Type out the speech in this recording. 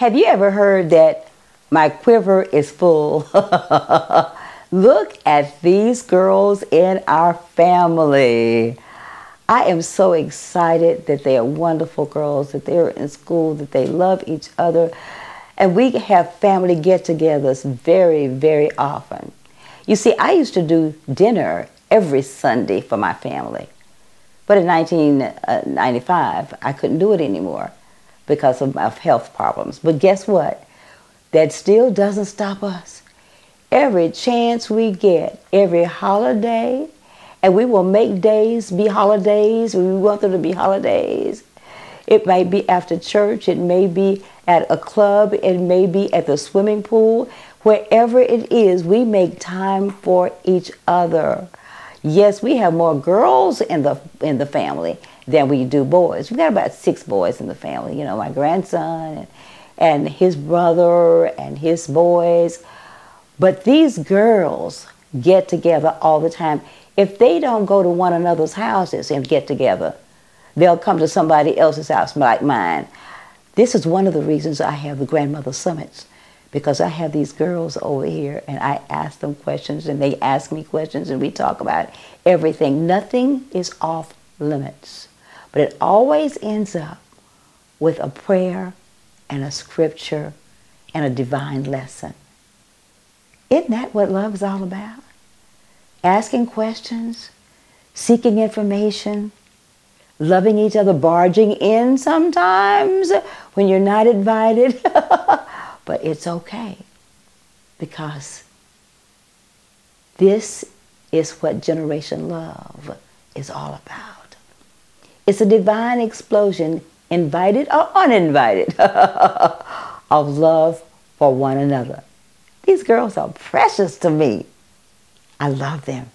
Have you ever heard that my quiver is full? Look at these girls in our family. I am so excited that they are wonderful girls, that they're in school, that they love each other. And we have family get togethers very, very often. You see, I used to do dinner every Sunday for my family. But in 1995, uh, I couldn't do it anymore because of, of health problems. But guess what? That still doesn't stop us. Every chance we get, every holiday, and we will make days be holidays. We want them to be holidays. It might be after church. It may be at a club. It may be at the swimming pool. Wherever it is, we make time for each other. Yes, we have more girls in the in the family than we do boys. We've got about six boys in the family. You know, my grandson and, and his brother and his boys. But these girls get together all the time. If they don't go to one another's houses and get together, they'll come to somebody else's house like mine. This is one of the reasons I have the grandmother summits because I have these girls over here and I ask them questions and they ask me questions and we talk about everything. Nothing is off limits, but it always ends up with a prayer and a scripture and a divine lesson. Isn't that what love is all about? Asking questions, seeking information, loving each other, barging in sometimes when you're not invited. But it's okay because this is what Generation Love is all about. It's a divine explosion, invited or uninvited, of love for one another. These girls are precious to me. I love them.